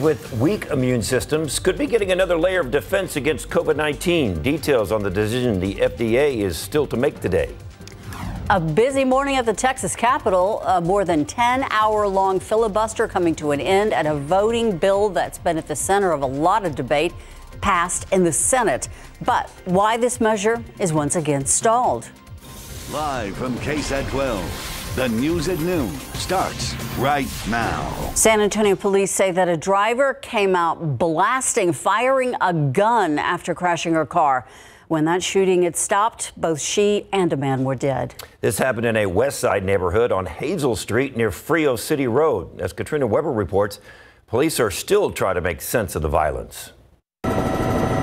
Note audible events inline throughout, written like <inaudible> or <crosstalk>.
with weak immune systems could be getting another layer of defense against COVID 19. Details on the decision the FDA is still to make today. A busy morning at the Texas Capitol. A more than 10 hour long filibuster coming to an end and a voting bill that's been at the center of a lot of debate passed in the Senate. But why this measure is once again stalled. Live from KSAT 12, the news at noon starts right now. San Antonio police say that a driver came out blasting, firing a gun after crashing her car. When that shooting had stopped, both she and a man were dead. This happened in a West Side neighborhood on Hazel Street near Frio City Road. As Katrina Weber reports, police are still trying to make sense of the violence.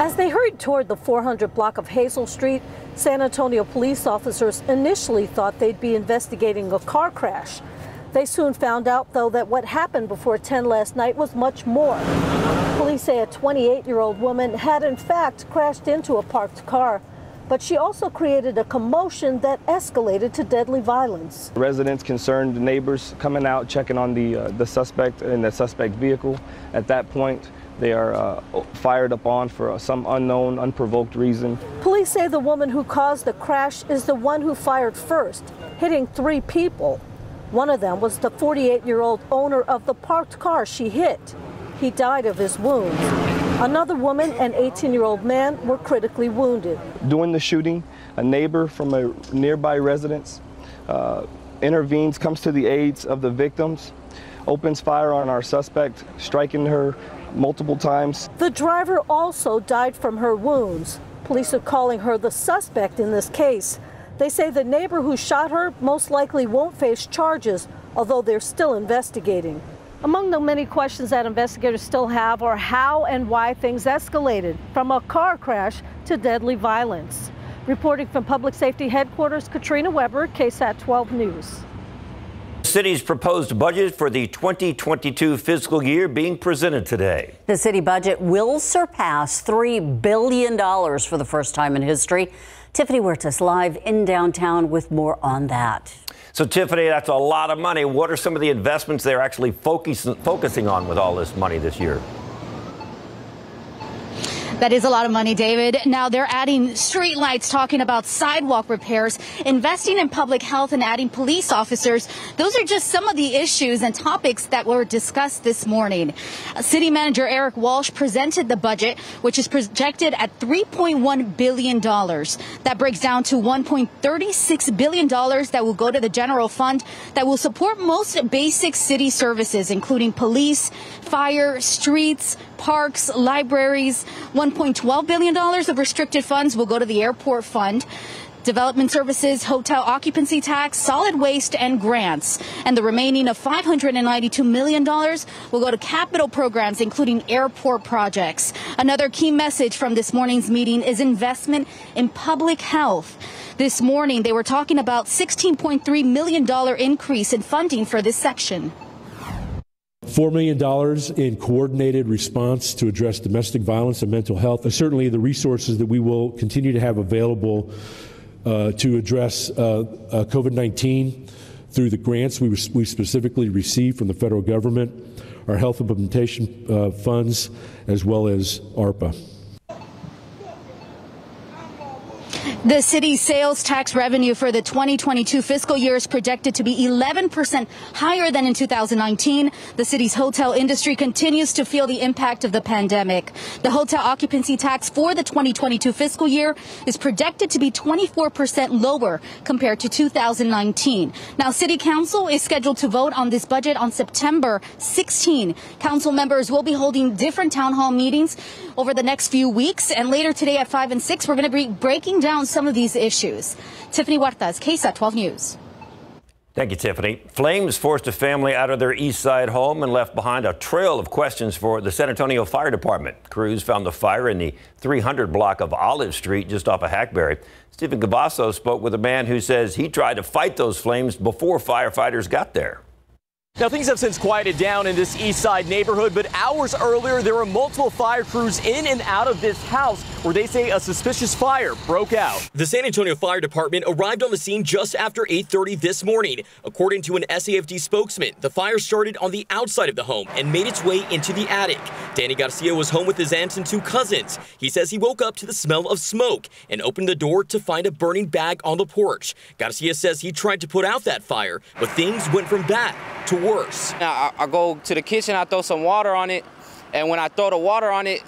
As they hurried toward the 400 block of Hazel Street, San Antonio police officers initially thought they'd be investigating a car crash. They soon found out, though, that what happened before 10 last night was much more. Police say a 28 year old woman had, in fact, crashed into a parked car. But she also created a commotion that escalated to deadly violence. Residents concerned, neighbors coming out, checking on the, uh, the suspect in the suspect vehicle. At that point, they are uh, fired upon for some unknown, unprovoked reason. Police say the woman who caused the crash is the one who fired first, hitting three people. One of them was the 48 year old owner of the parked car she hit. He died of his wounds. Another woman and 18 year old man were critically wounded. During the shooting, a neighbor from a nearby residence uh, intervenes, comes to the aids of the victims, opens fire on our suspect, striking her multiple times. The driver also died from her wounds. Police are calling her the suspect in this case. They say the neighbor who shot her most likely won't face charges, although they're still investigating. Among the many questions that investigators still have are how and why things escalated from a car crash to deadly violence. Reporting from Public Safety Headquarters, Katrina Weber, KSAT 12 News. City's proposed budget for the 2022 fiscal year being presented today. The city budget will surpass $3 billion for the first time in history. Tiffany Huertas live in downtown with more on that. So, Tiffany, that's a lot of money. What are some of the investments they're actually focus, focusing on with all this money this year? That is a lot of money, David. Now they're adding street lights, talking about sidewalk repairs, investing in public health, and adding police officers. Those are just some of the issues and topics that were discussed this morning. City Manager Erik Walsh presented the budget, which is projected at $3.1 billion. That breaks down to $1.36 billion that will go to the general fund that will support most basic city services, including police, fire, streets, parks, libraries. $1.12 billion of restricted funds will go to the airport fund development services, hotel occupancy tax, solid waste, and grants. And the remaining of $592 million will go to capital programs, including airport projects. Another key message from this morning's meeting is investment in public health. This morning, they were talking about $16.3 million increase in funding for this section. $4 million in coordinated response to address domestic violence and mental health are certainly the resources that we will continue to have available uh, to address uh, uh, COVID 19 through the grants we, we specifically received from the federal government, our health implementation uh, funds, as well as ARPA. The city's sales tax revenue for the 2022 fiscal year is projected to be 11% higher than in 2019. The city's hotel industry continues to feel the impact of the pandemic. The hotel occupancy tax for the 2022 fiscal year is projected to be 24% lower compared to 2019. Now, City Council is scheduled to vote on this budget on September 16. Council members will be holding different town hall meetings over the next few weeks. And later today at 5 and 6, we're going to be breaking down some of these issues. Tiffany Huertas, KSAT 12 News. Thank you, Tiffany. Flames forced a family out of their east side home and left behind a trail of questions for the San Antonio Fire Department. Crews found the fire in the 300 block of Olive Street just off of Hackberry. Stephen Cavazos spoke with a man who says he tried to fight those flames before firefighters got there. Now, things have since quieted down in this east side neighborhood, but hours earlier, there were multiple fire crews in and out of this house where they say a suspicious fire broke out. The San Antonio Fire Department arrived on the scene just after 8.30 this morning. According to an SAFD spokesman, the fire started on the outside of the home and made its way into the attic. Danny Garcia was home with his aunts and two cousins. He says he woke up to the smell of smoke and opened the door to find a burning bag on the porch. Garcia says he tried to put out that fire, but things went from bad to worse. Now, I, I go to the kitchen, I throw some water on it, and when I throw the water on it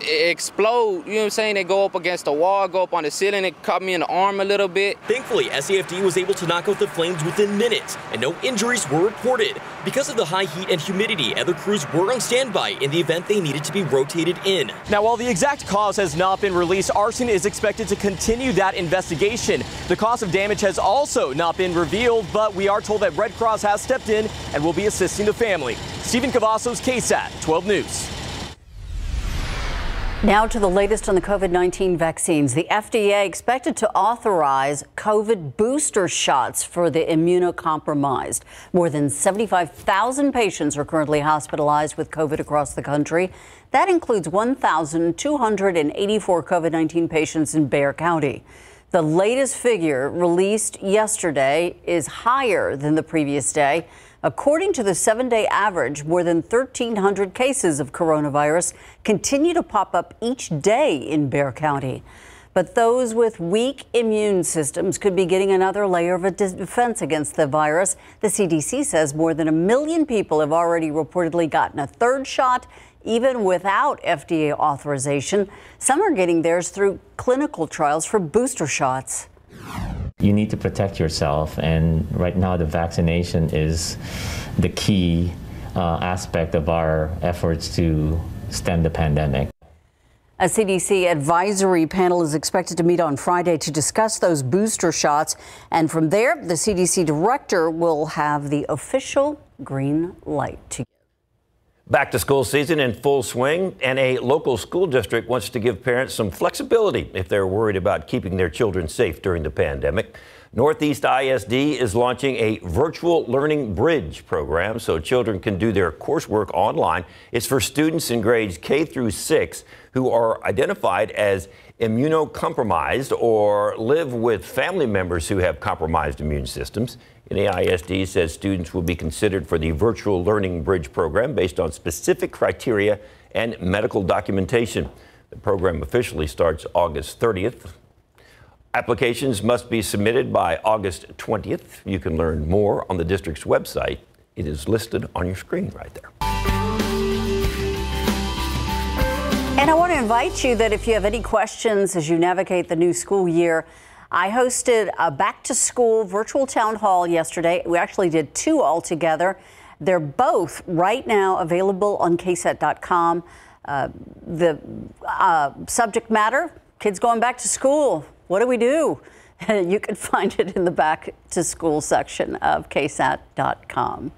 explode. You know what I'm saying? They go up against the wall, go up on the ceiling. It cut me in the arm a little bit. Thankfully, SAFD was able to knock out the flames within minutes, and no injuries were reported. Because of the high heat and humidity, other crews were on standby in the event they needed to be rotated in. Now, while the exact cause has not been released, arson is expected to continue that investigation. The cause of damage has also not been revealed, but we are told that Red Cross has stepped in and will be assisting the family. Stephen Cavazos, KSAT 12 News. Now to the latest on the COVID 19 vaccines. The FDA expected to authorize COVID booster shots for the immunocompromised. More than 75,000 patients are currently hospitalized with COVID across the country. That includes 1,284 COVID 19 patients in Bexar County. The latest figure released yesterday is higher than the previous day. According to the seven day average, more than 1,300 cases of coronavirus continue to pop up each day in Bexar County. But those with weak immune systems could be getting another layer of a defense against the virus. The CDC says more than a million people have already reportedly gotten a third shot, even without FDA authorization. Some are getting theirs through clinical trials for booster shots you need to protect yourself. And right now, the vaccination is the key uh, aspect of our efforts to stem the pandemic. A CDC advisory panel is expected to meet on Friday to discuss those booster shots. And from there, the CDC director will have the official green light to Back to school season in full swing, and a local school district wants to give parents some flexibility if they're worried about keeping their children safe during the pandemic. Northeast ISD is launching a virtual learning bridge program so children can do their coursework online. It's for students in grades K through 6 who are identified as immunocompromised or live with family members who have compromised immune systems. NEISD says students will be considered for the Virtual Learning Bridge program based on specific criteria and medical documentation. The program officially starts August 30th. Applications must be submitted by August 20th. You can learn more on the district's website. It is listed on your screen right there. And I want to invite you that if you have any questions as you navigate the new school year, I hosted a back to school virtual town hall yesterday. We actually did two altogether. They're both right now available on ksat.com. Uh, the uh, subject matter kids going back to school. What do we do? <laughs> you can find it in the back to school section of ksat.com.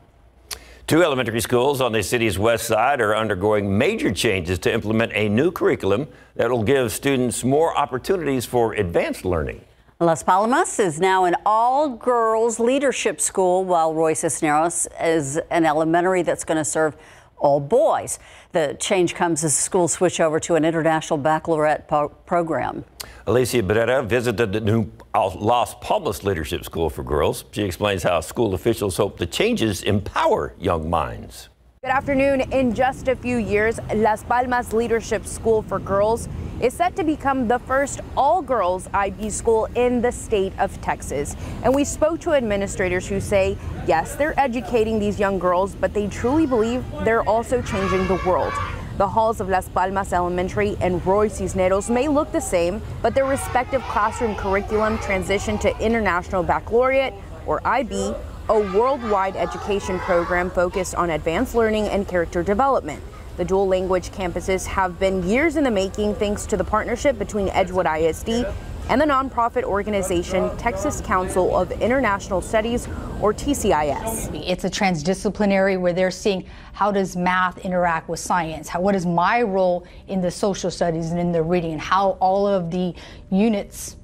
Two elementary schools on the city's west side are undergoing major changes to implement a new curriculum that will give students more opportunities for advanced learning. Las Palmas is now an all girls leadership school, while Roy Cisneros is an elementary that's going to serve all boys. The change comes as schools switch over to an international baccalaureate po- program. Alicia Barrera visited the new Las Palmas Leadership School for Girls. She explains how school officials hope the changes empower young minds. Good afternoon. In just a few years, Las Palmas Leadership School for Girls is set to become the first all girls IB school in the state of Texas. And we spoke to administrators who say, yes, they're educating these young girls, but they truly believe they're also changing the world. The halls of Las Palmas Elementary and Roy Cisneros may look the same, but their respective classroom curriculum transition to International Baccalaureate, or IB, a worldwide education program focused on advanced learning and character development. The dual language campuses have been years in the making thanks to the partnership between Edgewood ISD and the nonprofit organization Texas Council of International Studies, or TCIS. It's a transdisciplinary where they're seeing how does math interact with science? How, what is my role in the social studies and in the reading, and how all of the units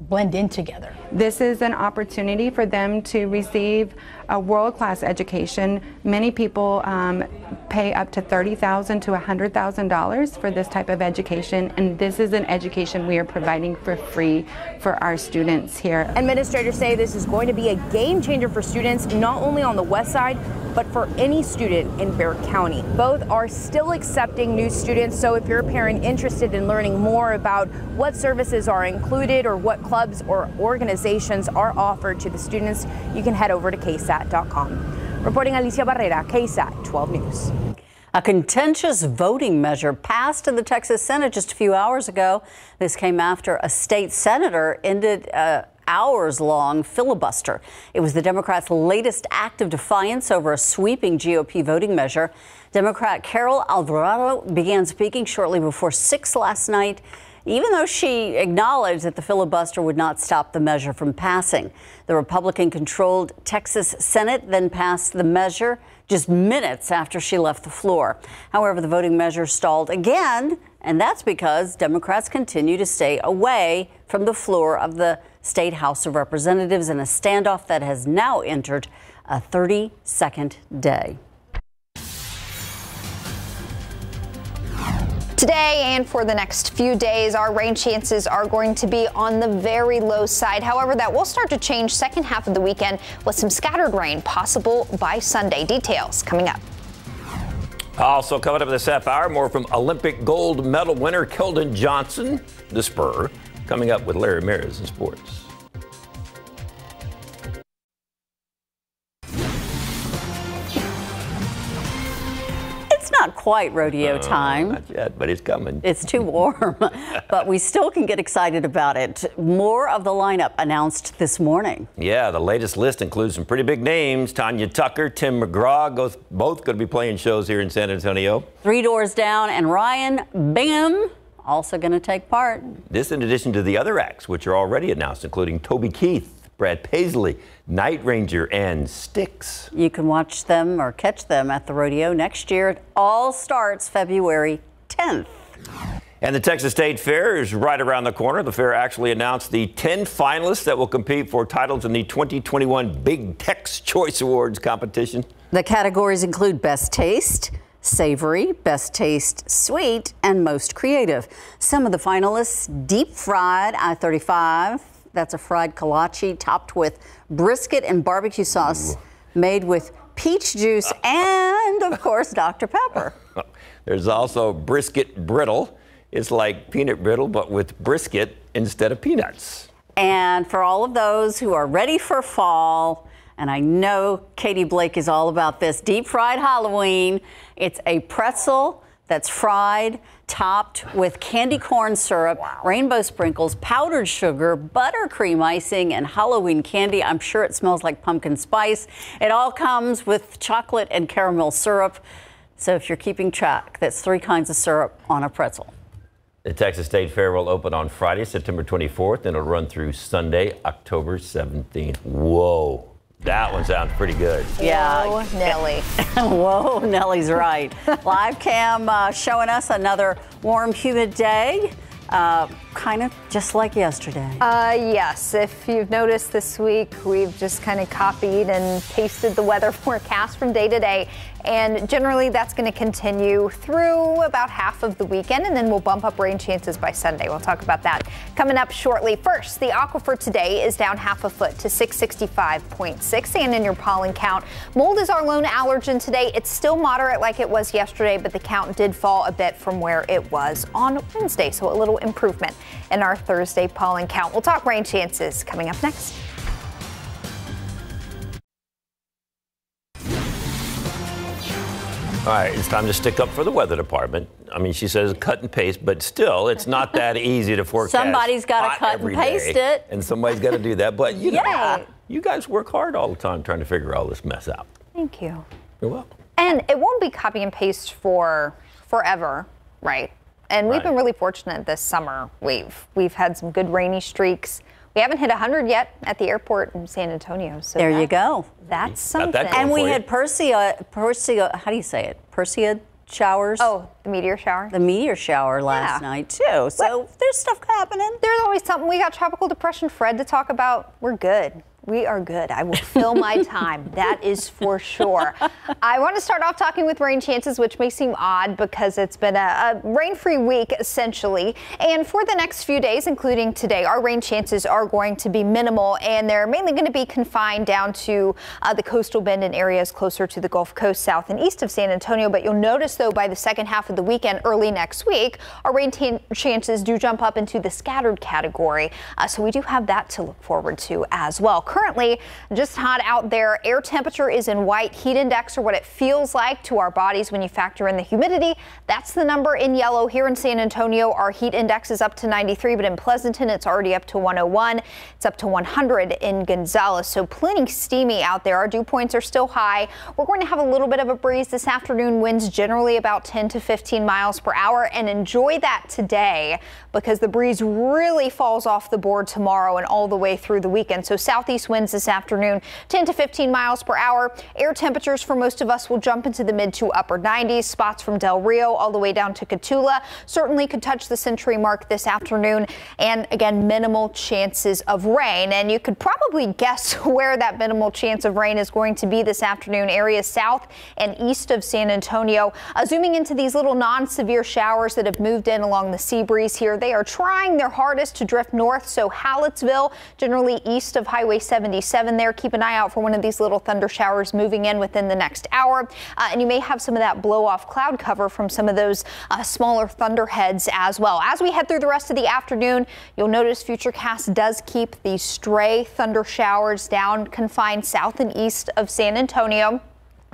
blend in together? This is an opportunity for them to receive a world-class education. Many people um, pay up to 30,000 to $100,000 for this type of education, and this is an education we are providing for free for our students here. Administrators say this is going to be a game changer for students, not only on the west side, but for any student in Bexar County. Both are still accepting new students, so if you're a parent interested in learning more about what services are included or what clubs or organizations are offered to the students, you can head over to ksat.com. Reporting Alicia Barrera, KSAT 12 News. A contentious voting measure passed in the Texas Senate just a few hours ago. This came after a state senator ended a hours long filibuster. It was the Democrats' latest act of defiance over a sweeping GOP voting measure. Democrat Carol Alvarado began speaking shortly before 6 last night even though she acknowledged that the filibuster would not stop the measure from passing. The Republican controlled Texas Senate then passed the measure just minutes after she left the floor. However, the voting measure stalled again, and that's because Democrats continue to stay away from the floor of the State House of Representatives in a standoff that has now entered a 32nd day. Today and for the next few days, our rain chances are going to be on the very low side. However, that will start to change second half of the weekend with some scattered rain possible by Sunday. Details coming up. Also coming up in this half hour, more from Olympic gold medal winner Keldon Johnson, the Spur, coming up with Larry Ramirez in sports. Quite rodeo time. Not yet, but it's coming. It's too warm, <laughs> but we still can get excited about it. More of the lineup announced this morning. Yeah, the latest list includes some pretty big names. Tanya Tucker, Tim McGraw, both, both going to be playing shows here in San Antonio. Three Doors Down and Ryan Bingham also going to take part. This in addition to the other acts, which are already announced, including Toby Keith, Brad Paisley, Night Ranger, and Styx. You can watch them or catch them at the rodeo next year. It all starts February 10th. And the Texas State Fair is right around the corner. The fair actually announced the 10 finalists that will compete for titles in the 2021 Big Tex Choice Awards competition. The categories include Best Taste, Savory, Best Taste Sweet, and Most Creative. Some of the finalists deep fried I 35. That's a fried kolache topped with brisket and barbecue sauce made with peach juice and, of course, Dr. Pepper. <laughs> There's also brisket brittle. It's like peanut brittle, but with brisket instead of peanuts. And for all of those who are ready for fall, and I know Katie Blake is all about this deep fried Halloween, it's a pretzel that's fried, topped with candy corn syrup, rainbow sprinkles, powdered sugar, buttercream icing, and Halloween candy. I'm sure it smells like pumpkin spice. It all comes with chocolate and caramel syrup. So if you're keeping track, that's three kinds of syrup on a pretzel. The Texas State Fair will open on Friday, September 24th, and it'll run through Sunday, October 17th. Whoa. That one sounds pretty good. Yeah. Whoa, Nelly. <laughs> Whoa, Nelly's right. <laughs> Live cam uh, showing us another warm, humid day. Uh, kind of just like yesterday. Uh, yes, if you've noticed this week, we've just kind of copied and pasted the weather <laughs> forecast from day to day. And generally, that's going to continue through about half of the weekend, and then we'll bump up rain chances by Sunday. We'll talk about that coming up shortly. First, the aquifer today is down half a foot to 665.6, and in your pollen count, mold is our lone allergen today. It's still moderate like it was yesterday, but the count did fall a bit from where it was on Wednesday, so a little improvement in our Thursday pollen count. We'll talk rain chances coming up next. All right, it's time to stick up for the weather department. I mean, she says cut and paste, but still, it's not that <laughs> easy to forecast. Somebody's gotta cut and paste day, it. And somebody's got to do that. But, you <laughs> Yeah. know, you guys work hard all the time trying to figure all this mess out. Thank you. You're welcome. And it won't be copy and paste for forever, right? And we've Right. been really fortunate this summer. We've we've had some good rainy streaks. We haven't hit 100 yet at the airport in San Antonio. So There you go. That's Got that something. And we had Persia, Persia, how do you say it? Perseid? showers. Oh, the meteor shower. The meteor shower last Yeah. night too. So What? there's stuff happening. There's always something. We got tropical depression Fred to talk about. We're good. We are good. I will fill my <laughs> time. That is for sure. I want to start off talking with rain chances, which may seem odd because it's been a, a rain free week essentially. And for the next few days, including today, our rain chances are going to be minimal and they're mainly going to be confined down to uh, the coastal bend and areas closer to the Gulf Coast south and east of San Antonio. But you'll notice, though, by the second half of the weekend, early next week, our rain chances do jump up into the scattered category. Uh, so we do have that to look forward to as well. Currently, just hot out there. Air temperature is in white. Heat index, or what it feels like to our bodies when you factor in the humidity, that's the number in yellow. Here in San Antonio, our heat index is up to 93, but in Pleasanton, it's already up to 101. It's up to 100 in Gonzales. So plenty steamy out there. Our dew points are still high. We're going to have a little bit of a breeze this afternoon. Winds generally about 10 to 15 miles per hour, and enjoy that today because the breeze really falls off the board tomorrow and all the way through the weekend. So southeast winds this afternoon, 10 to 15 miles per hour. Air temperatures for most of us will jump into the mid to upper 90s. Spots from Del Rio all the way down to Cotulla certainly could touch the century mark this afternoon. And again, minimal chances of rain. And you could probably guess <laughs> where that minimal chance of rain is going to be this afternoon. Areas south and east of San Antonio. Uh, zooming into these little non-severe showers that have moved in along the sea breeze here. They are trying their hardest to drift north. So Hallettsville, generally east of Highway 77 there. Keep an eye out for one of these little thunder showers moving in within the next hour. Uh, and you may have some of that blow off cloud cover from some of those uh, smaller thunderheads as well. As we head through the rest of the afternoon, you'll notice Futurecast does keep these stray thunder showers down confined south and east of San Antonio.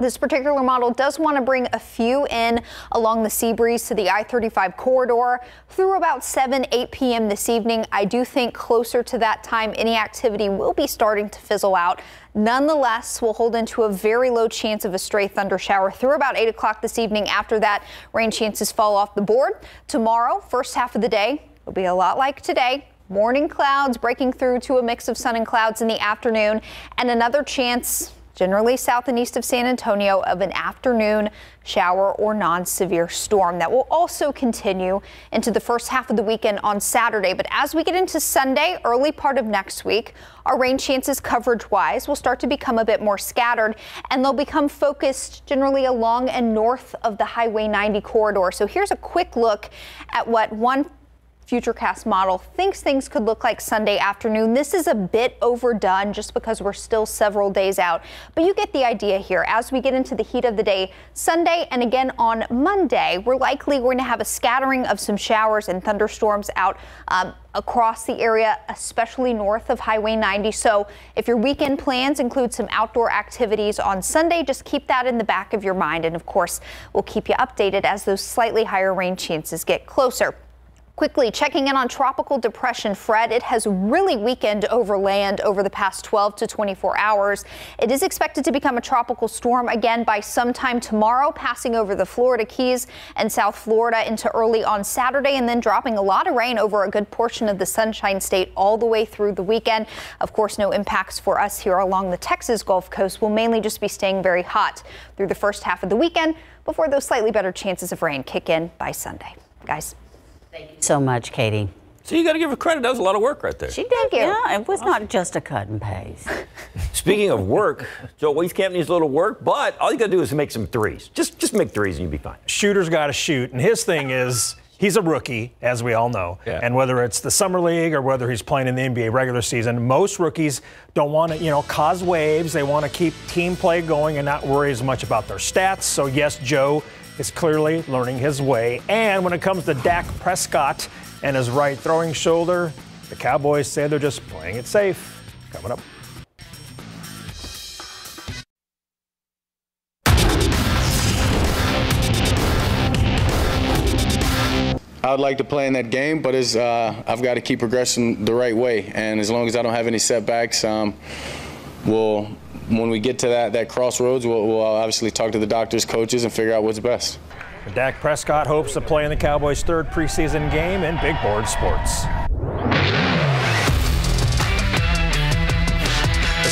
This particular model does want to bring a few in along the sea breeze to the I-35 corridor through about 7, 8 p.m. this evening. I do think closer to that time, any activity will be starting to fizzle out. Nonetheless, we'll hold into a very low chance of a stray thunder shower through about 8 o'clock this evening. After that, rain chances fall off the board. Tomorrow, first half of the day, will be a lot like today. Morning clouds breaking through to a mix of sun and clouds in the afternoon, and another chance generally south and east of San Antonio of an afternoon shower or non-severe storm that will also continue into the first half of the weekend on Saturday. But as we get into Sunday, early part of next week, our rain chances coverage wise will start to become a bit more scattered and they'll become focused generally along and north of the Highway 90 corridor. So here's a quick look at what one Futurecast model thinks things could look like Sunday afternoon. This is a bit overdone just because we're still several days out, but you get the idea here. As we get into the heat of the day, Sunday and again on Monday, we're likely going to have a scattering of some showers and thunderstorms out um, across the area, especially north of Highway 90. So if your weekend plans include some outdoor activities on Sunday, just keep that in the back of your mind. And of course, we'll keep you updated as those slightly higher rain chances get closer. Quickly checking in on tropical depression Fred. It has really weakened over land over the past 12 to 24 hours. It is expected to become a tropical storm again by sometime tomorrow, passing over the Florida Keys and South Florida into early on Saturday and then dropping a lot of rain over a good portion of the Sunshine State all the way through the weekend. Of course, no impacts for us here along the Texas Gulf Coast. We'll mainly just be staying very hot through the first half of the weekend before those slightly better chances of rain kick in by Sunday. Guys. Thank you so much, Katie. So you got to give her credit. That was a lot of work right there. She did. Yeah, it was not just a cut and paste. <laughs> Speaking of work, Joe Wieskamp needs a little work, but all you got to do is make some threes. Just just make threes and you'll be fine. Shooter's got to shoot, and his thing is he's a rookie, as we all know. Yeah. And whether it's the summer league or whether he's playing in the NBA regular season, most rookies don't want to, you know, cause waves. They want to keep team play going and not worry as much about their stats. So yes, Joe is clearly learning his way. And when it comes to Dak Prescott and his right throwing shoulder, the Cowboys say they're just playing it safe. Coming up. I would like to play in that game, but uh, I've got to keep progressing the right way. And as long as I don't have any setbacks, um, we'll, when we get to that, that crossroads, we'll, we'll obviously talk to the doctors, coaches, and figure out what's best. Dak Prescott hopes to play in the Cowboys' third preseason game in big board sports.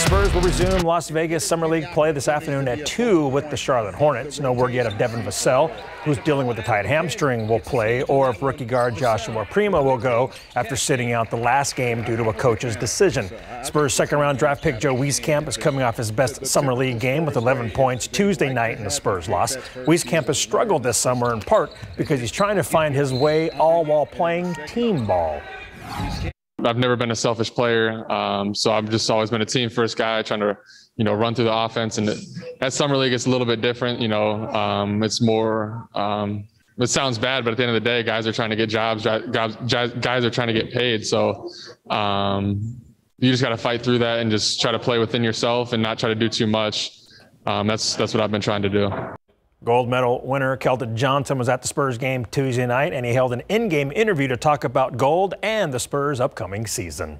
Spurs will resume Las Vegas Summer League play this afternoon at 2 with the Charlotte Hornets. No word yet if Devin Vassell, who's dealing with a tight hamstring, will play, or if rookie guard Joshua Primo will go after sitting out the last game due to a coach's decision. Spurs second round draft pick Joe Wieskamp is coming off his best Summer League game with 11 points Tuesday night in the Spurs loss. Wieskamp has struggled this summer in part because he's trying to find his way all while playing team ball. I've never been a selfish player, um, so I've just always been a team first guy, trying to, you know, run through the offense. And at summer league, it's a little bit different. You know, um, it's more. Um, it sounds bad, but at the end of the day, guys are trying to get jobs. Guys, guys are trying to get paid. So um, you just got to fight through that and just try to play within yourself and not try to do too much. Um, that's that's what I've been trying to do. Gold medal winner Keldon Johnson was at the Spurs game Tuesday night, and he held an in-game interview to talk about gold and the Spurs' upcoming season.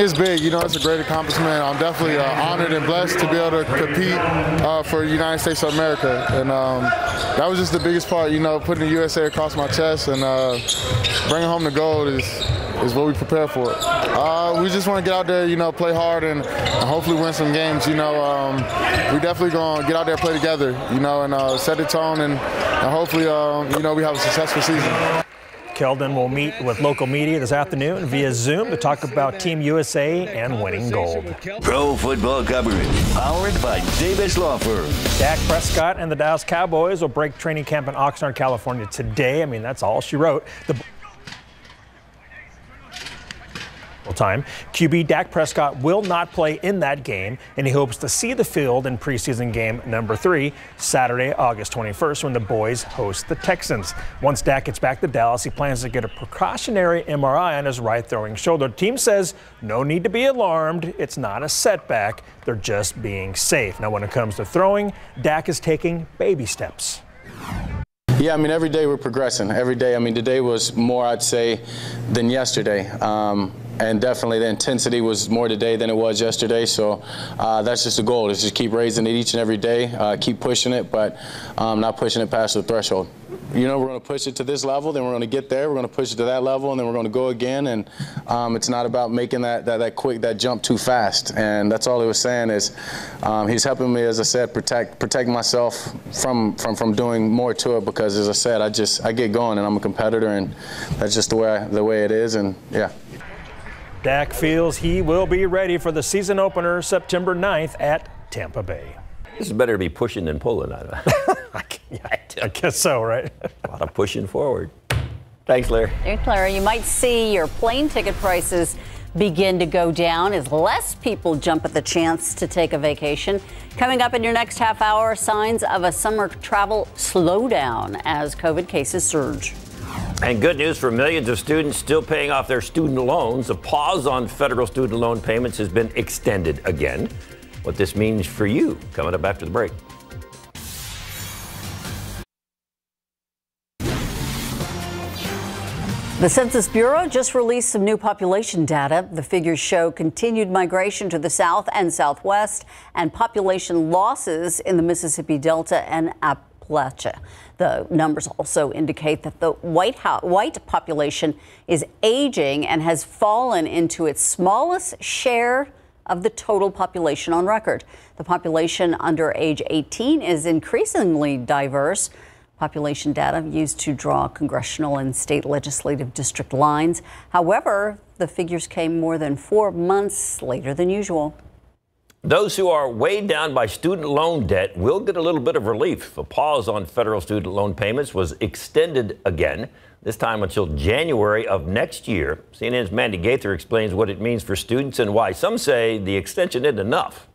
It's big, you know, it's a great accomplishment. I'm definitely uh, honored and blessed to be able to compete uh, for the United States of America. And um, that was just the biggest part, you know, putting the USA across my chest and uh, bringing home the gold is is what we prepare for. Uh, we just want to get out there, you know, play hard and, and hopefully win some games. You know, um, we definitely going to get out there, play together, you know, and uh, set the tone and, and hopefully, um, you know, we have a successful season. Keldon will meet with local media this afternoon via Zoom to talk about Team USA and winning gold. Pro football coverage powered by Davis Law Firm. Dak Prescott and the Dallas Cowboys will break training camp in Oxnard, California today. I mean, that's all she wrote. The time. QB Dak Prescott will not play in that game, and he hopes to see the field in preseason game number three, Saturday, August 21st, when the boys host the Texans. Once Dak gets back to Dallas, he plans to get a precautionary MRI on his right throwing shoulder. Team says no need to be alarmed. It's not a setback. They're just being safe. Now, when it comes to throwing, Dak is taking baby steps. Yeah, I mean, every day we're progressing. Every day, I mean, today was more, I'd say, than yesterday. Um, and definitely the intensity was more today than it was yesterday. So uh, that's just the goal is just keep raising it each and every day, uh, keep pushing it, but um, not pushing it past the threshold. You know, we're going to push it to this level, then we're going to get there. We're going to push it to that level, and then we're going to go again. And um, it's not about making that, that that quick that jump too fast. And that's all he was saying is um, he's helping me, as I said, protect protect myself from from from doing more to it because, as I said, I just I get going and I'm a competitor, and that's just the way I, the way it is. And yeah. Dak feels he will be ready for the season opener September 9th at Tampa Bay. This is better to be pushing than pulling. I <laughs> <laughs> guess so, right? a lot of pushing forward. Thanks, Larry. Thanks, Larry. You might see your plane ticket prices begin to go down as less people jump at the chance to take a vacation. Coming up in your next half hour, signs of a summer travel slowdown as COVID cases surge. And good news for millions of students still paying off their student loans. A pause on federal student loan payments has been extended again. What this means for you, coming up after the break. The Census Bureau just released some new population data. The figures show continued migration to the south and southwest and population losses in the Mississippi Delta and Appalachia. The numbers also indicate that the white, house, white population is aging and has fallen into its smallest share of the total population on record. The population under age 18 is increasingly diverse. Population data used to draw congressional and state legislative district lines. However, the figures came more than four months later than usual. Those who are weighed down by student loan debt will get a little bit of relief. A pause on federal student loan payments was extended again, this time until January of next year. CNN's Mandy Gaither explains what it means for students and why some say the extension isn't enough.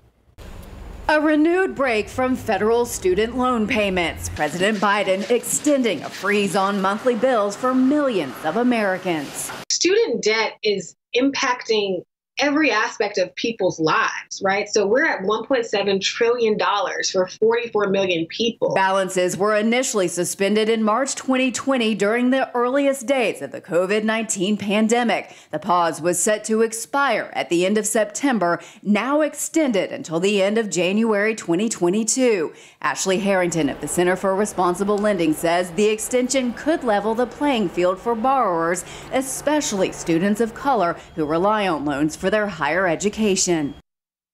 A renewed break from federal student loan payments. President Biden extending a freeze on monthly bills for millions of Americans. Student debt is impacting every aspect of people's lives, right? So we're at $1.7 trillion for 44 million people. Balances were initially suspended in March 2020 during the earliest days of the COVID 19 pandemic. The pause was set to expire at the end of September, now extended until the end of January 2022. Ashley Harrington of the Center for Responsible Lending says the extension could level the playing field for borrowers, especially students of color who rely on loans for their higher education.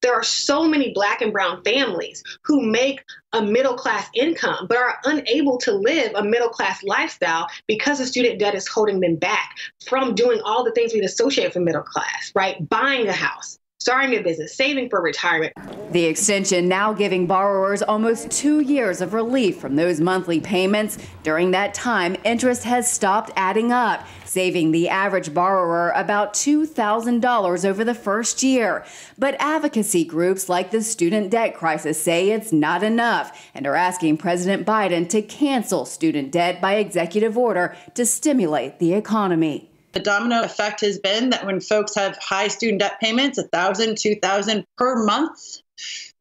there are so many black and brown families who make a middle class income but are unable to live a middle class lifestyle because the student debt is holding them back from doing all the things we'd associate with middle class, right? Buying a house, starting a business, saving for retirement. The extension now giving borrowers almost two years of relief from those monthly payments. During that time, interest has stopped adding up, saving the average borrower about $2,000 over the first year. But advocacy groups like the Student Debt Crisis say it's not enough and are asking President Biden to cancel student debt by executive order to stimulate the economy. The domino effect has been that when folks have high student debt payments, a thousand, two thousand per month,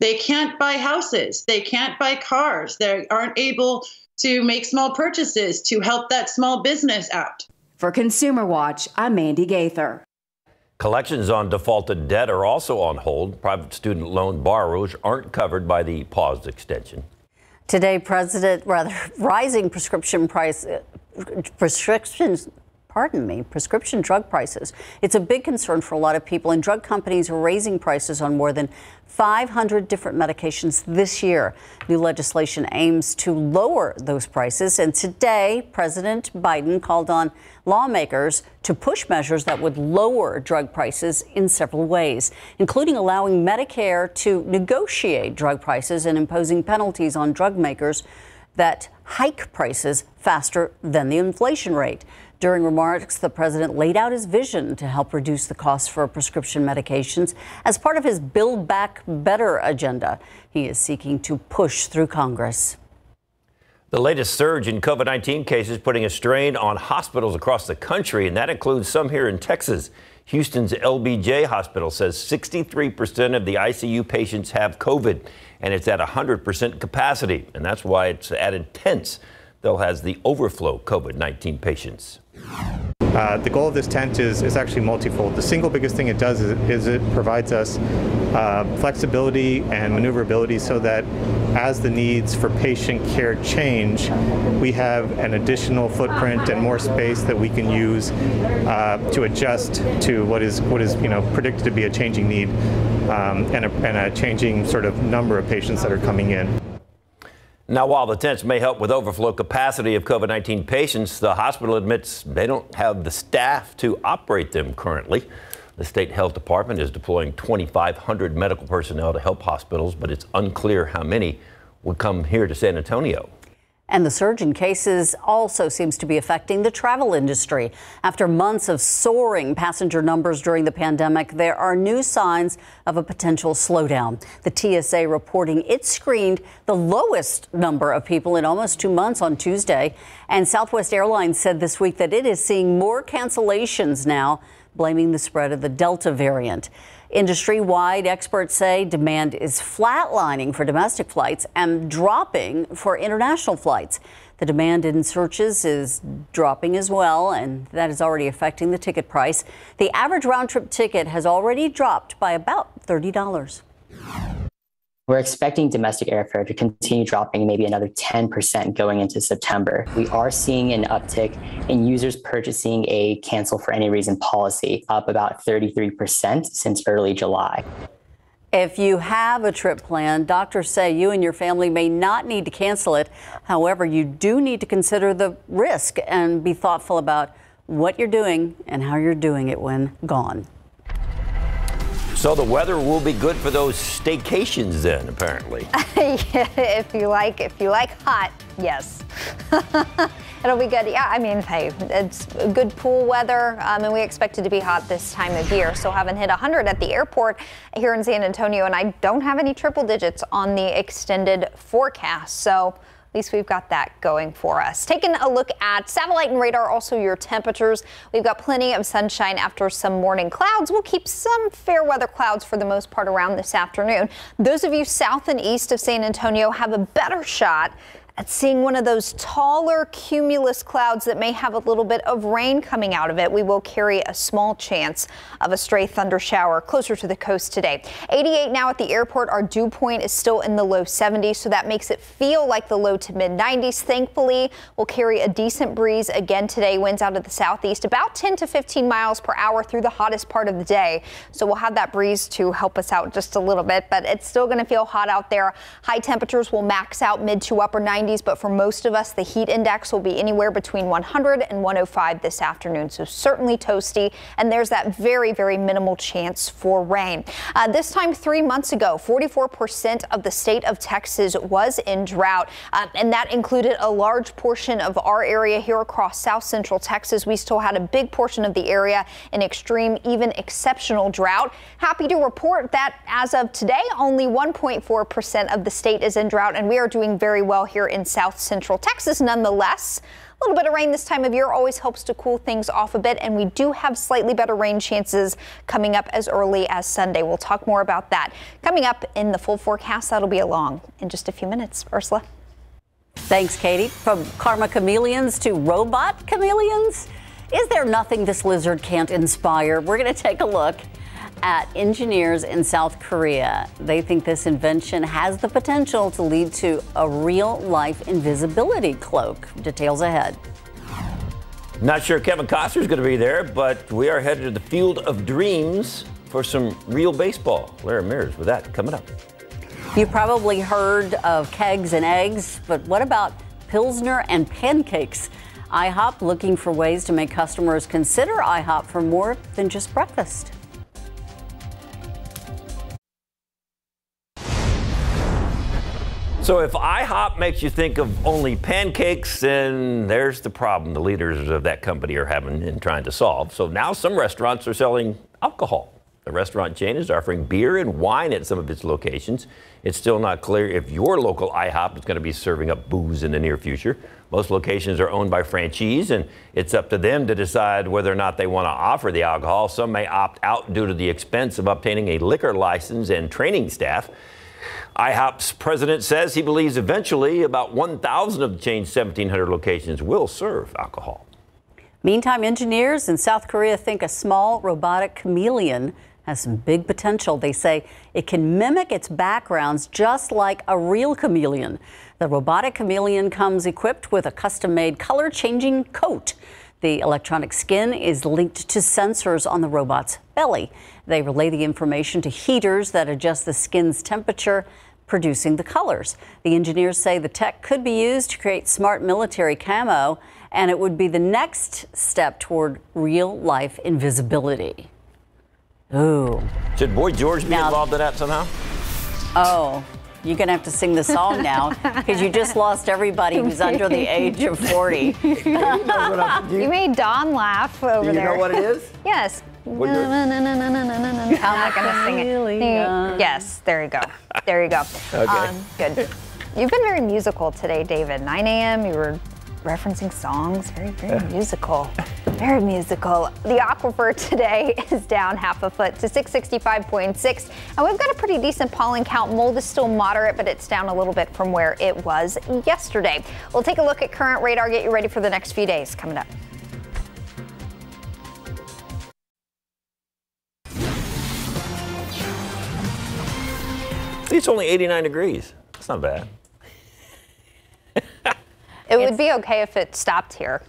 they can't buy houses, they can't buy cars, they aren't able to make small purchases to help that small business out. For Consumer Watch, I'm Mandy Gaither. Collections on defaulted debt are also on hold. Private student loan borrowers aren't covered by the paused extension. Today, President, rather, <laughs> rising prescription price, uh, prescriptions pardon me, prescription drug prices. It's a big concern for a lot of people, and drug companies are raising prices on more than 500 different medications this year. New legislation aims to lower those prices, and today, President Biden called on lawmakers to push measures that would lower drug prices in several ways, including allowing Medicare to negotiate drug prices and imposing penalties on drug makers that hike prices faster than the inflation rate. During remarks, the president laid out his vision to help reduce the cost for prescription medications as part of his Build Back Better agenda. He is seeking to push through Congress. The latest surge in COVID 19 cases putting a strain on hospitals across the country, and that includes some here in Texas. Houston's LBJ Hospital says 63% of the ICU patients have COVID, and it's at 100% capacity. And that's why it's added tents, though, has the overflow COVID 19 patients. Uh, the goal of this tent is, is actually multifold. The single biggest thing it does is, is it provides us uh, flexibility and maneuverability so that as the needs for patient care change, we have an additional footprint and more space that we can use uh, to adjust to what is what is you know predicted to be a changing need um, and, a, and a changing sort of number of patients that are coming in. Now, while the tents may help with overflow capacity of COVID 19 patients, the hospital admits they don't have the staff to operate them currently. The state health department is deploying 2,500 medical personnel to help hospitals, but it's unclear how many would come here to San Antonio. And the surge in cases also seems to be affecting the travel industry. After months of soaring passenger numbers during the pandemic, there are new signs of a potential slowdown. The TSA reporting it screened the lowest number of people in almost two months on Tuesday. And Southwest Airlines said this week that it is seeing more cancellations now, blaming the spread of the Delta variant. Industry wide, experts say demand is flatlining for domestic flights and dropping for international flights. The demand in searches is dropping as well, and that is already affecting the ticket price. The average round trip ticket has already dropped by about $30. We're expecting domestic airfare to continue dropping maybe another 10% going into September. We are seeing an uptick in users purchasing a cancel for any reason policy, up about 33% since early July. If you have a trip planned, doctors say you and your family may not need to cancel it. However, you do need to consider the risk and be thoughtful about what you're doing and how you're doing it when gone. So the weather will be good for those staycations then, apparently. <laughs> if you like, if you like hot, yes. <laughs> It'll be good. Yeah, I mean, hey, it's good pool weather, um, and we expect it to be hot this time of year. So haven't hit 100 at the airport here in San Antonio, and I don't have any triple digits on the extended forecast. So at least we've got that going for us. Taking a look at satellite and radar, also your temperatures. We've got plenty of sunshine after some morning clouds. We'll keep some fair weather clouds for the most part around this afternoon. Those of you south and east of San Antonio have a better shot seeing one of those taller cumulus clouds that may have a little bit of rain coming out of it. We will carry a small chance of a stray thunder shower closer to the coast today. 88 now at the airport. Our dew point is still in the low 70s, so that makes it feel like the low to mid 90s. Thankfully, we'll carry a decent breeze again today. Winds out of the southeast about 10 to 15 miles per hour through the hottest part of the day. So we'll have that breeze to help us out just a little bit, but it's still going to feel hot out there. High temperatures will max out mid to upper 90s but for most of us, the heat index will be anywhere between 100 and 105 this afternoon. So certainly toasty, and there's that very, very minimal chance for rain. Uh, this time three months ago, 44% of the state of Texas was in drought, uh, and that included a large portion of our area here across south central Texas. We still had a big portion of the area in extreme, even exceptional drought. Happy to report that as of today, only 1.4% of the state is in drought, and we are doing very well here in in south central Texas nonetheless. A little bit of rain this time of year always helps to cool things off a bit, and we do have slightly better rain chances coming up as early as Sunday. We'll talk more about that coming up in the full forecast. That'll be along in just a few minutes. Ursula. Thanks, Katie. From karma chameleons to robot chameleons, is there nothing this lizard can't inspire? We're going to take a look at engineers in South Korea. They think this invention has the potential to lead to a real life invisibility cloak. Details ahead. Not sure Kevin Costner is going to be there, but we are headed to the field of dreams for some real baseball. Lara Mears with that coming up. You've probably heard of kegs and eggs, but what about Pilsner and pancakes? IHOP looking for ways to make customers consider IHOP for more than just breakfast. So if IHOP makes you think of only pancakes, then there's the problem the leaders of that company are having and trying to solve. So now some restaurants are selling alcohol. The restaurant chain is offering beer and wine at some of its locations. It's still not clear if your local IHOP is going to be serving up booze in the near future. Most locations are owned by franchisees, and it's up to them to decide whether or not they want to offer the alcohol. Some may opt out due to the expense of obtaining a liquor license and training staff. IHOP's president says he believes eventually about 1,000 of the chain's 1,700 locations will serve alcohol. Meantime, engineers in South Korea think a small robotic chameleon has some big potential. They say it can mimic its backgrounds just like a real chameleon. The robotic chameleon comes equipped with a custom made color changing coat. The electronic skin is linked to sensors on the robot's belly. They relay the information to heaters that adjust the skin's temperature producing the colors. The engineers say the tech could be used to create smart military camo, and it would be the next step toward real life invisibility. Ooh. Should Boy George be now, involved in that somehow? Oh, you're going to have to sing the song now because you just lost everybody <laughs> who's under the age of 40. <laughs> you made Don laugh over there. Do you know what it is? <laughs> yes. I'm not going to sing it. Yes, there you go. There you go. Okay. Um, good. You've been very musical today, David. 9 a.m. You were referencing songs. Very, very musical. Very musical. The aquifer today is down half a foot to 665.6. And we've got a pretty decent pollen count. Mold is still moderate, but it's down a little bit from where it was yesterday. We'll take a look at current radar, get you ready for the next few days coming up. It's only 89 degrees. That's not bad. <laughs> It would be okay if it stopped here.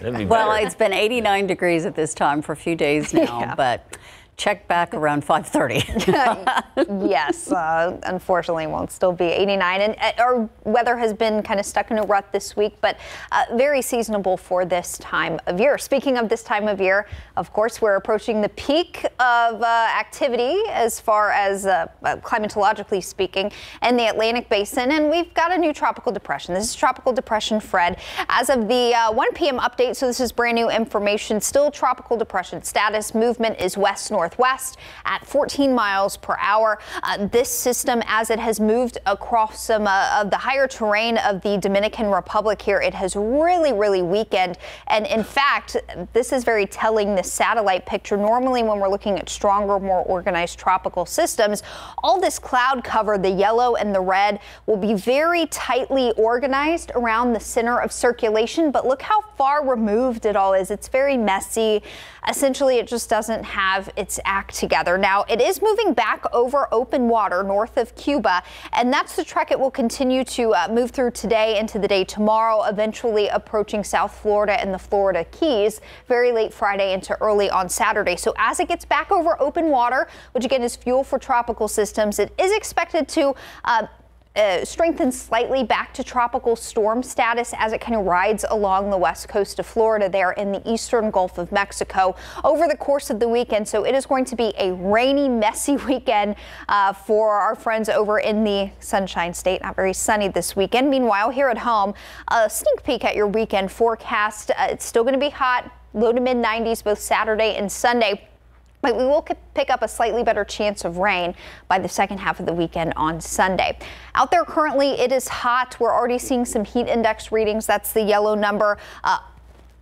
Well, it's been 89 degrees at this time for a few days <laughs> now, yeah. but check back around 5.30. <laughs> yes, uh, unfortunately won't still be 89. And uh, our weather has been kind of stuck in a rut this week, but uh, very seasonable for this time of year. Speaking of this time of year, of course, we're approaching the peak of uh, activity as far as uh, uh, climatologically speaking in the Atlantic basin, and we've got a new tropical depression. This is Tropical Depression Fred. As of the 1 p.m. update, so this is brand new information, still tropical depression status. Movement is west-north northwest at 14 miles per hour. Uh, this system, as it has moved across some uh, of the higher terrain of the Dominican Republic here, it has really, really weakened. And in fact, this is very telling the satellite picture. Normally, when we're looking at stronger, more organized tropical systems, all this cloud cover, the yellow and the red, will be very tightly organized around the center of circulation. But look how far removed it all is. It's very messy. Essentially, it just doesn't have its act together. Now, it is moving back over open water north of Cuba, and that's the track it will continue to uh, move through today into the day tomorrow, eventually approaching South Florida and the Florida Keys very late Friday into early on Saturday. So as it gets back over open water, which again is fuel for tropical systems, it is expected to uh, uh, strengthened slightly back to tropical storm status as it kind of rides along the west coast of Florida there in the eastern Gulf of Mexico over the course of the weekend. So it is going to be a rainy, <laughs> messy weekend uh, for our friends over in the Sunshine State. Not very sunny this weekend. Meanwhile, here at home, a sneak peek at your weekend forecast. Uh, it's still going to be hot, low to mid 90s both Saturday and Sunday but we will pick up a slightly better chance of rain by the second half of the weekend on Sunday. Out there currently, it is hot. We're already seeing some heat index readings. That's the yellow number. Uh,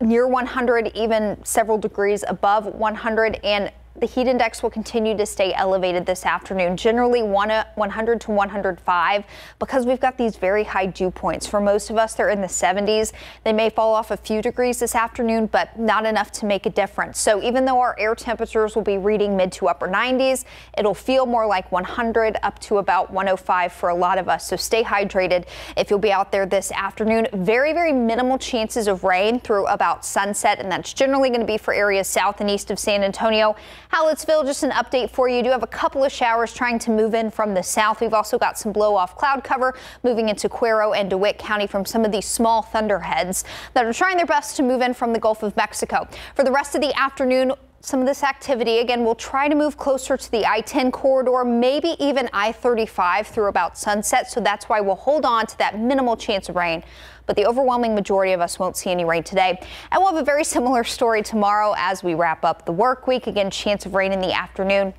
near 100, even several degrees above 100, and the heat index will continue to stay elevated this afternoon, generally 100 uh, to 105, because we've got these very high dew points. For most of us, they're in the 70s. They may fall off a few degrees this afternoon, but not enough to make a difference. So even though our air temperatures will be reading mid to upper 90s, it'll feel more like 100 up to about 105 for a lot of us. So stay hydrated if you'll be out there this afternoon. Very, very minimal chances of rain through about sunset, and that's generally going to be for areas south and east of San Antonio. Hallettsville, just an update for you. Do have a couple of showers trying to move in from the south. We've also got some blow off cloud cover moving into Cuero and DeWitt County from some of these small thunderheads that are trying their best to move in from the Gulf of Mexico. For the rest of the afternoon, some of this activity again will try to move closer to the I-10 corridor, maybe even I-35 through about sunset. So that's why we'll hold on to that minimal chance of rain but the overwhelming majority of us won't see any rain today. And we'll have a very similar story tomorrow as we wrap up the work week. Again, chance of rain in the afternoon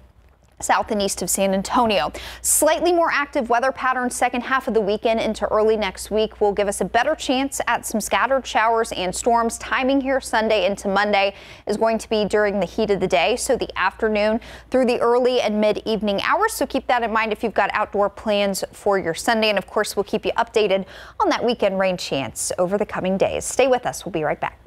south and east of San Antonio. Slightly more active weather pattern second half of the weekend into early next week will give us a better chance at some scattered showers and storms. Timing here Sunday into Monday is going to be during the heat of the day, so the afternoon through the early and mid evening hours. So keep that in mind if you've got outdoor plans for your Sunday. And of course, we'll keep you updated on that weekend rain chance over the coming days. Stay with us. We'll be right back.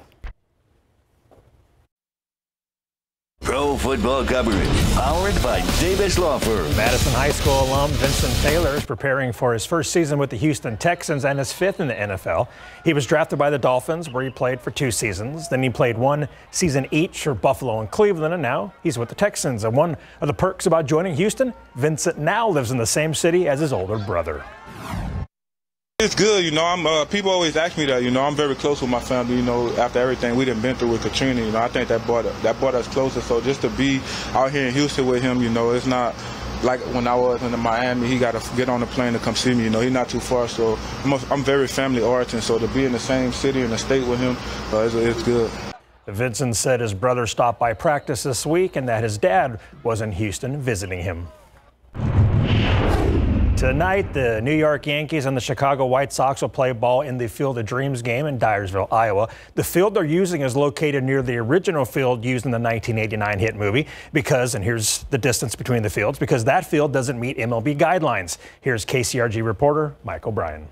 Pro football coverage powered by Davis Law Firm. Madison High School alum Vincent Taylor is preparing for his first season with the Houston Texans and his fifth in the NFL. He was drafted by the Dolphins, where he played for two seasons. Then he played one season each for Buffalo and Cleveland, and now he's with the Texans. And one of the perks about joining Houston, Vincent now lives in the same city as his older brother. It's good, you know. I'm. Uh, people always ask me that. You know, I'm very close with my family. You know, after everything we done been through with Katrina, you know, I think that brought that brought us closer. So just to be out here in Houston with him, you know, it's not like when I was in Miami. He got to get on the plane to come see me. You know, he's not too far. So I'm, a, I'm very family oriented. So to be in the same city and the state with him, uh, it's, it's good. Vincent said his brother stopped by practice this week and that his dad was in Houston visiting him. Tonight, the New York Yankees and the Chicago White Sox will play ball in the Field of Dreams game in Dyersville, Iowa. The field they're using is located near the original field used in the 1989 hit movie because, and here's the distance between the fields, because that field doesn't meet MLB guidelines. Here's KCRG reporter Mike O'Brien.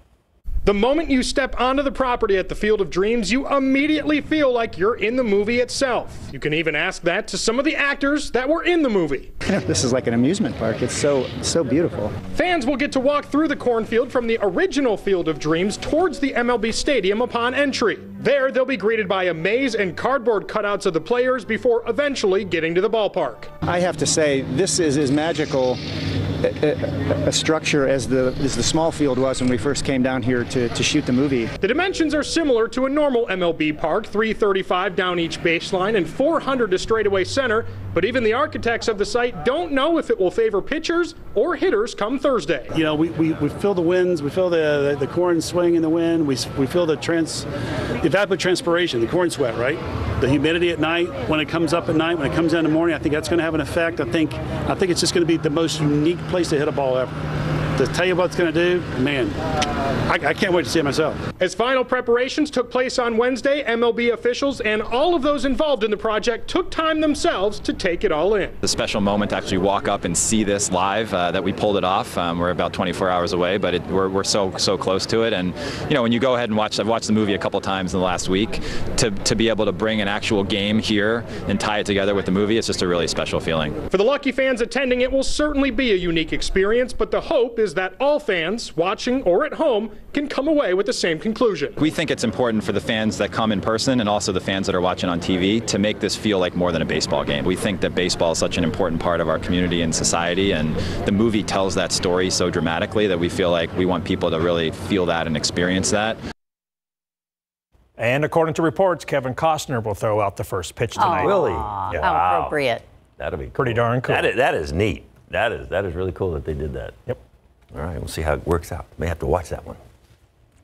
The moment you step onto the property at the Field of Dreams, you immediately feel like you're in the movie itself. You can even ask that to some of the actors that were in the movie. <laughs> this is like an amusement park. It's so so beautiful. Fans will get to walk through the cornfield from the original Field of Dreams towards the MLB Stadium upon entry. There, they'll be greeted by a maze and cardboard cutouts of the players before eventually getting to the ballpark. I have to say, this is as magical a, a structure as the as the small field was when we first came down here to, to shoot the movie. The dimensions are similar to a normal MLB park 335 down each baseline and 400 to straightaway center. But even the architects of the site don't know if it will favor pitchers or hitters come Thursday. You know, we, we, we feel the winds, we feel the, the, the corn swing in the wind, we, we feel the trans, the evapotranspiration, the corn sweat, right? The humidity at night, when it comes up at night, when it comes in the morning, I think that's going to have an effect. I think I think it's just going to be the most unique place to hit a ball ever. To tell you what it's going to do, man, I, I can't wait to see it myself. As final preparations took place on Wednesday, MLB officials and all of those involved in the project took time themselves to take it all in. The special moment to actually walk up and see this live, uh, that we pulled it off. Um, we're about 24 hours away, but it, we're, we're so so close to it. And you know, when you go ahead and watch, I've watched the movie a couple times in the last week. To to be able to bring an actual game here and tie it together with the movie, it's just a really special feeling. For the lucky fans attending, it will certainly be a unique experience, but the hope is that all fans, watching or at home, can come away with the same conclusion. We think it's important for the fans that come in person and also the fans that are watching on TV to make this feel like more than a baseball game. We think that baseball is such an important part of our community and society, and the movie tells that story so dramatically that we feel like we want people to really feel that and experience that. And according to reports, Kevin Costner will throw out the first pitch tonight. Oh, really? Aw, Yeah. How Wow. appropriate. That'll be pretty darn cool. That is, that is neat. That is that is really cool that they did that. Yep. All right, we'll see how it works out. May have to watch that one.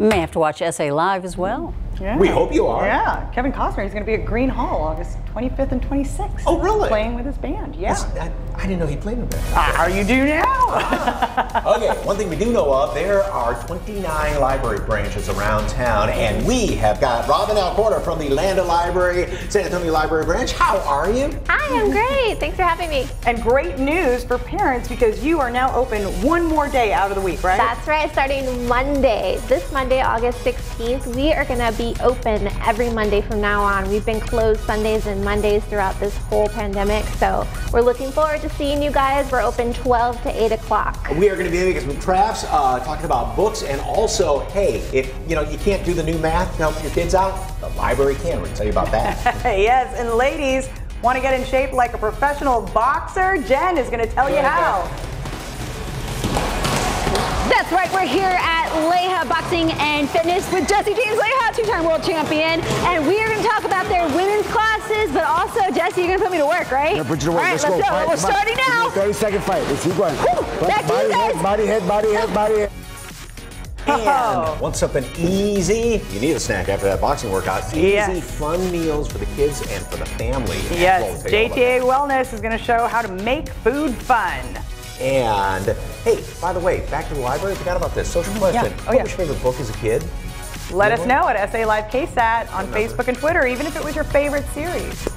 You may have to watch SA Live as well. Yeah. We hope you are. Yeah, Kevin Costner is going to be at Gruene Hall August 25th and 26th. Oh, really? Playing with his band. Yeah. I, I didn't know he played in the band. Ah, you do now. <laughs> okay, one thing we do know of, there are 29 library branches around town, and we have got Robin Alcorta from the Landa Library, San Antonio Library Branch. How are you? Hi, I'm great. Thanks for having me. And great news for parents because you are now open one more day out of the week, right? That's right, starting Monday, this Monday, August 16th, we are going to be open every Monday from now on. We've been closed Sundays and Mondays throughout this whole pandemic, so we're looking forward to seeing you guys. We're open 12 to 8 o'clock. We are going to be making some crafts, uh, talking about books, and also, hey, if you know you can't do the new math to help your kids out, the library can. We're going to tell you about that. <laughs> yes, and ladies, want to get in shape like a professional boxer? Jen is going to tell you how. That's right, we're here at Leija Boxing and Fitness with Jesse James Leija, two-time world champion. And we are going to talk about their women's classes, but also, Jesse, you're going to put me to work, right? Yeah, put you to work. right, let's, let's go. go. Fight. We're Come on. starting now. 30 second fight. Let's keep going. back to body you head, guys. body head, body head, <laughs> body head. Oh. And want something easy? You need a snack after that boxing workout. Easy, Yes. fun meals for the kids and for the family. Yes, We'll tell you all about JTA Wellness is going to show how to make food fun. And hey, by the way, back to the library. I Forgot about this. Social mm, question. Oh, what yeah. was your favorite book as a kid? Let us know at SA Live KSAT on Facebook and Twitter, even if it was your favorite series.